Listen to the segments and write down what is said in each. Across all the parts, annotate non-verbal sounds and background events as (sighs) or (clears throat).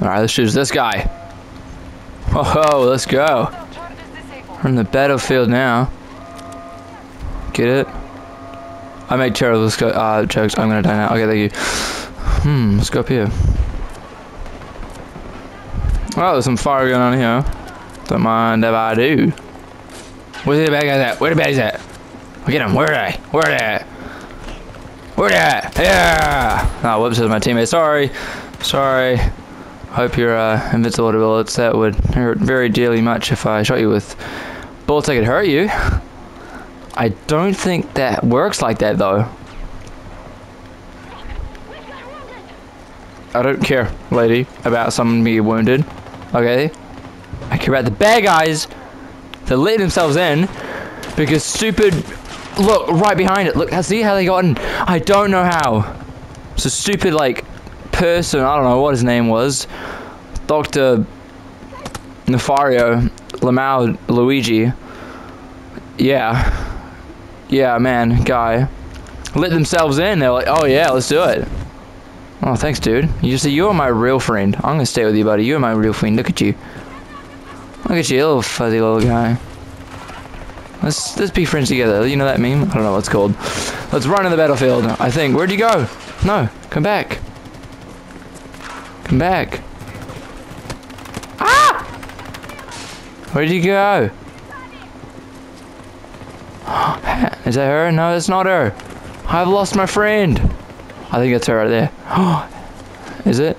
Alright, let's choose this guy. Whoa, let's go. We're in the battlefield now. Get it? I make terrible uh, jokes. I'm gonna die now. Okay, thank you. Hmm, let's go up here. Oh, there's some fire going on here. Don't mind if I do. Where's the bad guy at? Where the baddies at? I Get him. Where are they? Where are they at? Where are they at? Yeah! Oh, whoops, is my teammate. Sorry. Sorry. Hope you're uh, invincible to bullets. That would hurt very dearly much if I shot you with bullets that could hurt you. I don't think that works like that, though. I don't care, lady, about someone being wounded. Okay? I care about the bad guys that let themselves in because stupid look right behind it. Look, see how they got in? I don't know how. A stupid like person. I don't know what his name was. Doctor Nefario Lamau Luigi. Yeah. Yeah, man, guy. Let themselves in. They're like, oh yeah, let's do it. Oh, thanks, dude. You see, you are my real friend. I'm gonna stay with you, buddy. You're my real friend. Look at you. Look at you, little fuzzy little guy. Let's let's be friends together. You know that meme? I don't know what it's called. Let's run in the battlefield. I think. Where'd you go? No, come back. Come back. Ah! Where'd you go? (gasps) Is that her? No, it's not her. I've lost my friend. I think it's her right there. (gasps) Is it?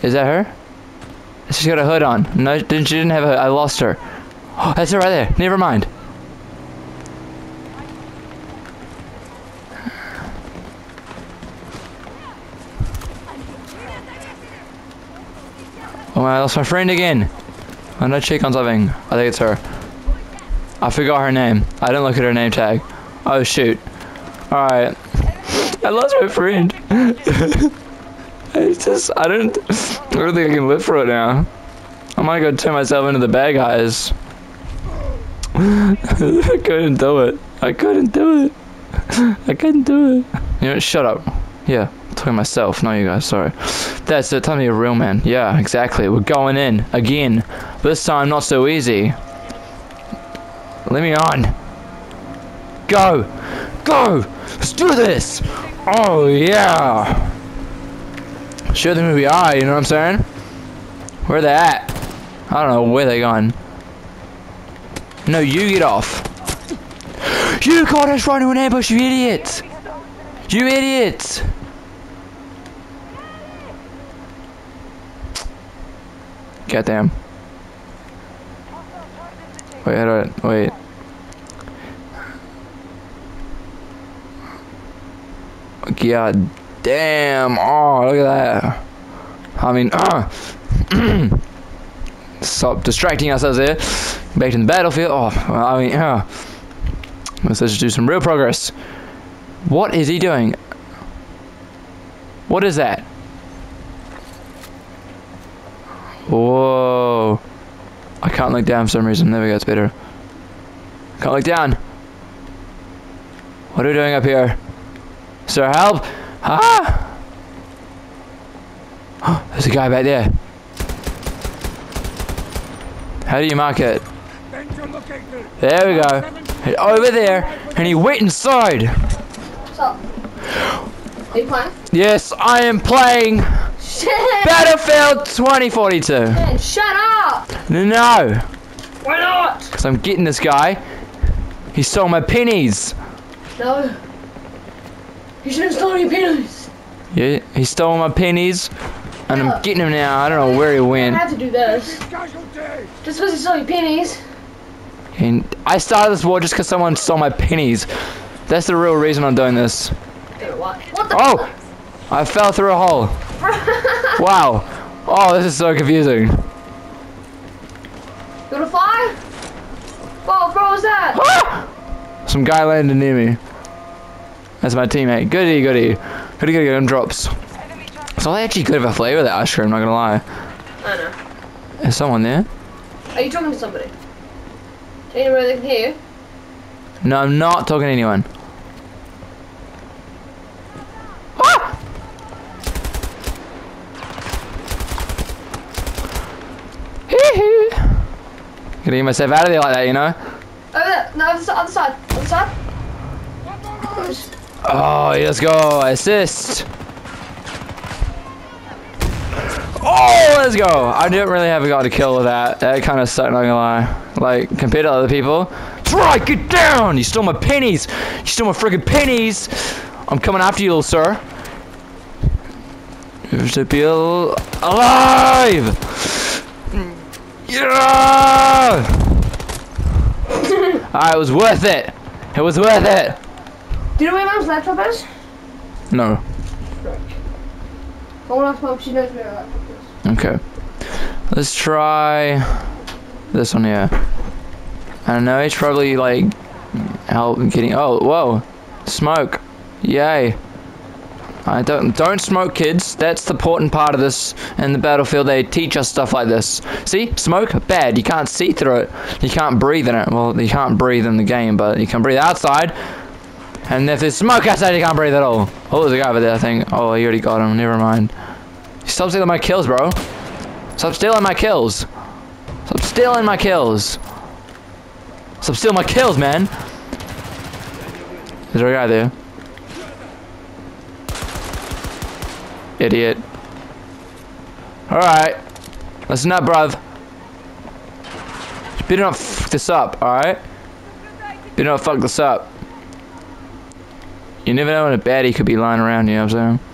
Is that her? She's got a hood on. No, didn't she didn't have a I lost her. Oh, (gasps) that's her right there. Never mind. Oh, I lost my friend again. I know check on something. I think it's her. I forgot her name. I didn't look at her name tag. Oh, shoot. Alright. I lost my friend. (laughs) I just, I don't, I don't think I can live for it now. I'm gonna go turn myself into the bad guys. (laughs) I couldn't do it. I couldn't do it. I couldn't do it. You know, shut up. Yeah, Talking to myself, not you guys, sorry. That's it, tell me you're a real man. Yeah, exactly. We're going in, again. This time, not so easy. Let me on. Go! Go! Let's do this! Oh, yeah! Show them who we are, you know what I'm saying? Where they at? I don't know where they gone. No, you get off. You got us running an ambush, you idiot! You idiot! Goddamn. Wait, hold on, wait. God damn. Oh, look at that. I mean, uh. (clears throat) Stop distracting ourselves here. Back to the battlefield. Oh, I mean, uh. Let's just do some real progress. What is he doing? What is that? Whoa. I can't look down for some reason. There we go, it's better. Can't look down. What are we doing up here? Sir, help! Ah! (gasps) There's a guy back there. How do you mark it? There we go. Over there, and he went inside. So, are you playing? Yes, I am playing! Battlefield 2042. Man, shut up! No, Why not? because I'm getting this guy. He stole my pennies. No. He should have stolen your pennies. Yeah, he stole my pennies, and Yeah. I'm getting him now. I don't know where he went. I have to do this. Just because you stole your pennies. And I started this war just because someone stole my pennies. That's the real reason I'm doing this. Dude, what? What the Oh! I fell through a hole. (laughs) Wow. Oh, this is so confusing. You wanna fly? Whoa, bro, what's that? Ah! (gasps) Some guy landed near me. That's my teammate. Goody, goody. Goody, goody, goody, drops. It's not actually good of a flavor, that ice cream, not gonna lie. I know. There's someone there? Are you talking to somebody? Anywhere they can hear you? No, I'm not talking to anyone. Ah! Get myself out of there like that, you know? Over there. No, other side. Other side. Other side. Oh, let's go. Assist. Oh, let's go. I didn't really have a got to kill with that. That kind of sucked, not gonna lie. Like, compared to other people. Right, get down! You stole my pennies! You stole my friggin' pennies! I'm coming after you, little sir. You should be al alive! Yeah! Ah, it was worth it! It was worth it! Do you know where Mum's laptop is? No. Frick. I want to ask Mum. She knows where her laptop is. Okay. Let's try this one here. I don't know, it's probably like help getting oh whoa. Smoke. Yay. I don't don't smoke kids. That's the important part of this in the battlefield. They teach us stuff like this. See? Smoke? Bad. You can't see through it. You can't breathe in it. Well, you can't breathe in the game, but you can breathe outside. And if there's smoke outside, you can't breathe at all. Oh, there's a guy over there, I think. Oh, he already got him. Never mind. Stop stealing my kills, bro. Stop stealing my kills. Stop stealing my kills. Stop stealing my kills, man. Is there a guy there? Idiot. Alright. Listen up, bruv. You better not fuck this up, alright? Better not fuck this up. You never know when a baddie could be lying around, you know what I'm saying?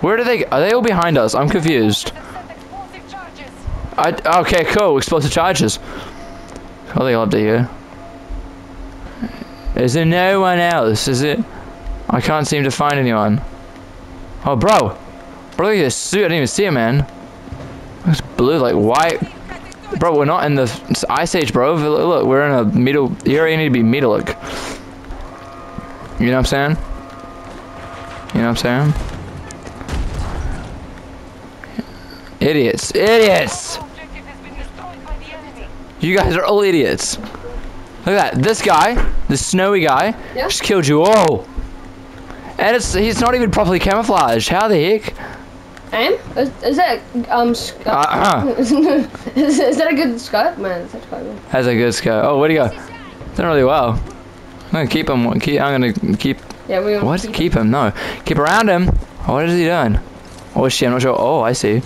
Where do they? Are they all behind us? I'm confused. I, okay, cool. Explosive charges. Oh, they love to hear. Is there no one else? Is it? I can't seem to find anyone. Oh, bro. Bro, look at this suit. I didn't even see it, man. It's blue, like white. Bro, we're not in the ice age, bro. Look, we're in a middle. You already need to be middle. Look. You know what I'm saying? You know what I'm saying? Idiots. Idiots! Objective has been destroyed by the enemy. You guys are all idiots. Look at that. This guy, this snowy guy, Yeah. just killed you all. And it's he's not even properly camouflaged. How the heck? Aim? Is, is that um? uh, Uh-huh. (laughs) is, is that a good scope? Man, that's quite good. That's a good scout. Oh, where'd he go? Done really well. I'm gonna keep him. Keep, I'm gonna keep. Yeah, we. What? Keep him? No. Keep around him. What is he doing? Oh, is she? I'm not sure. Oh, I see.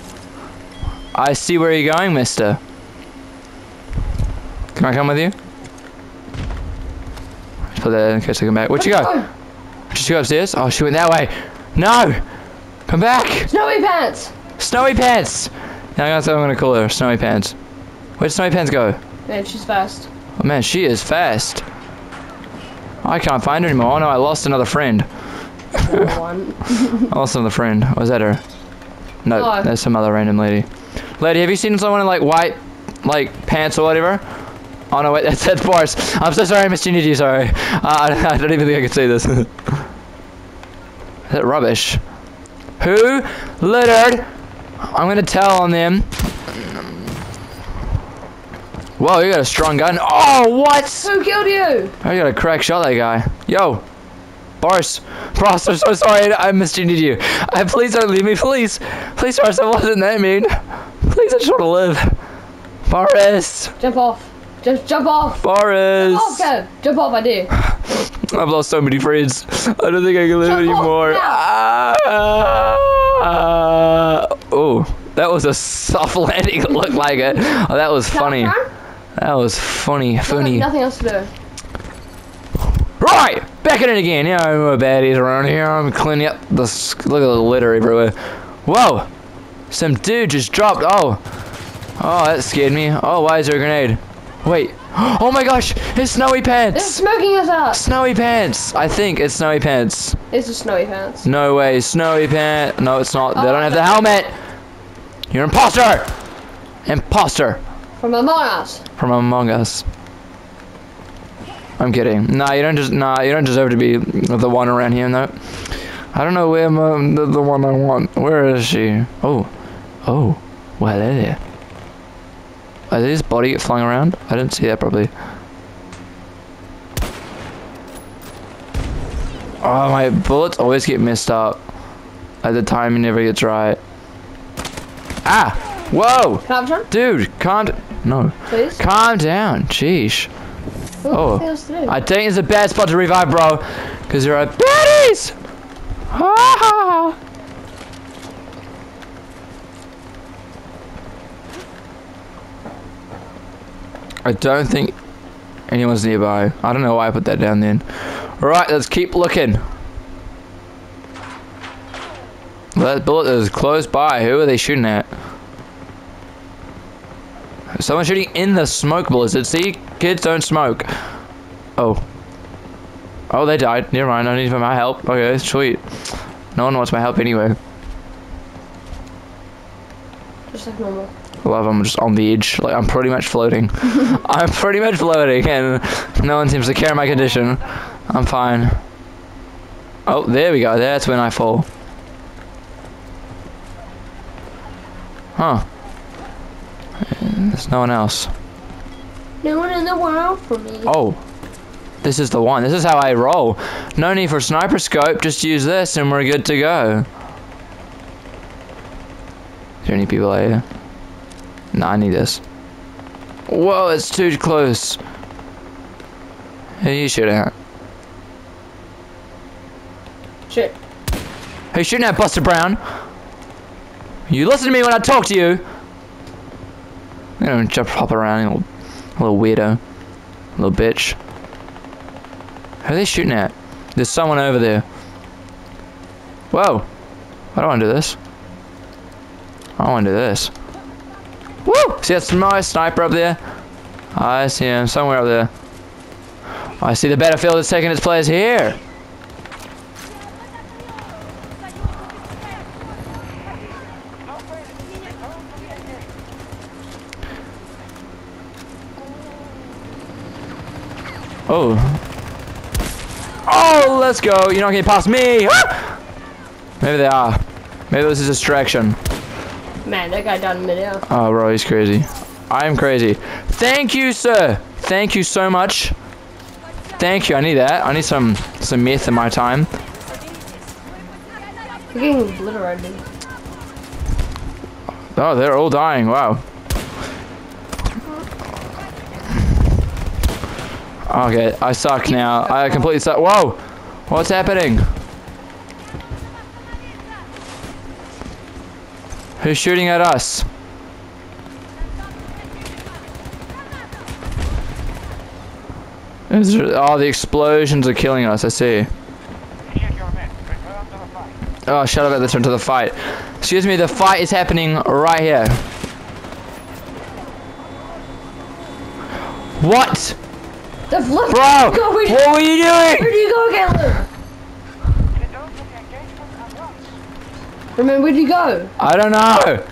I see where you're going, mister. Can I come with you? Put that in case I come back. Where'd you go? Did she go upstairs? Oh, she went that way. No! Come back! Snowy pants. Snowy Pants! Now that's what I'm gonna call her. Snowy Pants. Where'd Snowy Pants go? Man, she's fast. Oh man, she is fast. I can't find her anymore. Oh no, I lost another friend. One. (laughs) I lost another friend. Was that her? No, No. that's some other random lady. Lady, have you seen someone in like white, like pants or whatever? Oh no, wait, (laughs) that's that's Boris. I'm so sorry, I misgendered you. Sorry. Uh, I, (laughs) I don't even think I could say this. (laughs) is that rubbish? Who littered? I'm gonna tell on them. Whoa, you got a strong gun. Oh, what? Who killed you? I got a crack shot that guy. Yo, Boris, Boris, I'm so sorry. I misgendered you. Uh, please don't leave me, please. Please, Boris, I wasn't that mean. Please, I just want to live. Boris, Jump off. Just jump off. Boris. Off, Kev. Jump off, I do. (sighs) I've lost so many friends. I don't think I can live Jump anymore. Ah, ah. oh, that was a soft (laughs) landing. It looked like it. Oh, that was funny. That was funny, funny. Nothing else to do. Right, back in it again. Yeah, I'm a baddies around here. I'm cleaning up the look at the litter everywhere. Whoa, some dude just dropped. Oh, oh, that scared me. Oh, why is there a grenade? Wait. Oh my gosh, it's snowy They're smoking us up! Snowy pants. I think it's snowy pants. It's the snowy pants. No way, snowy pants. No, it's not. They Oh, don't have the helmet. You're an imposter. Imposter From Among Us. from Among Us. I'm kidding. Nah, you don't just. Nah, you don't deserve to be the one around here. No. I don't know where my, the, the one I want. Where is she? Oh, oh. Well, there. Are his body flying around? I didn't see that probably. Oh, my bullets always get messed up. At the time, it never gets right. Ah! Whoa! Can I have a Dude, can't... No. please? Calm down. Sheesh. What Oh. else to do? I think it's a bad spot to revive, bro. Because there are a baddies! I don't think anyone's nearby. I don't know why I put that down then. Alright, let's keep looking. That bullet is close by. Who are they shooting at? Someone shooting in the smoke blizzard. See, kids don't smoke. Oh. Oh, they died. Never mind. No need my help. Okay, sweet. No one wants my help anyway. Just like normal. Love I'm just on the edge. Like I'm pretty much floating. (laughs) I'm pretty much floating, and no one seems to care about my condition. I'm fine. Oh, there we go. That's when I fall. Huh. There's no one else. No one in the world for me. Oh. This is the one. This is how I roll. No need for sniper scope. Just use this and we're good to go. Is there any people out here? No, I need this. Whoa, it's too close. Who you shooting at? Shit. Who you shooting at, Buster Brown? You listen to me when I talk to you. You don't jump hop around, little, little weirdo. Little bitch. Who are they shooting at? There's someone over there. Whoa. I don't want to do this. I want to do this. Woo! See that smart sniper up there? I see him somewhere up there. I see the battlefield is taking its place here. Oh. Oh, let's go. You're not getting past me. Ah! Maybe they are. Maybe this is a distraction. Man, that guy died in midair. Oh, bro, he's crazy. I am crazy. Thank you, sir. Thank you so much. Thank you. I need that. I need some some meth in my time. We're getting obliterated. Oh, they're all dying. Wow. Okay, I suck now. I completely suck. Whoa! What's happening? Who's shooting at us? Is there, oh, the explosions are killing us. I see. Oh, shut up! Let's turn to the fight. Excuse me. The fight is happening right here. What, They've left. bro? What were you doing? where do you go again, Luke? Where'd you go? I don't know.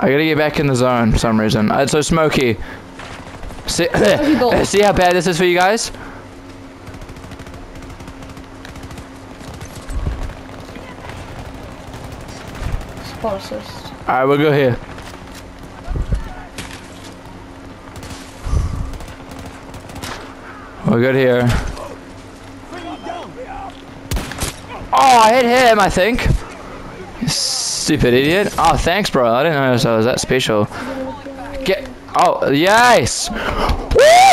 I gotta get back in the zone for some reason. Uh, It's so smoky. See, (laughs) see how bad this is for you guys? Spot assist. Alright, we'll go here. We're good here. Oh, I hit him, I think. You stupid idiot. Oh, thanks, bro. I didn't know I was that special. Get. Oh, yes! Woo!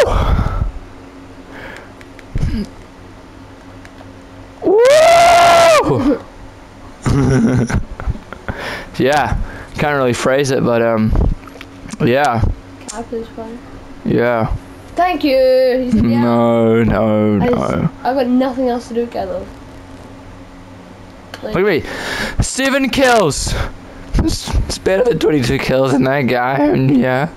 Woo! (laughs) yeah, can't really phrase it, but um, yeah, I yeah. Thank you. Yeah. No, no, I just- no. I've got nothing else to do, Caleb. Look at me, seven kills. It's, it's better than 22 kills than that guy, yeah.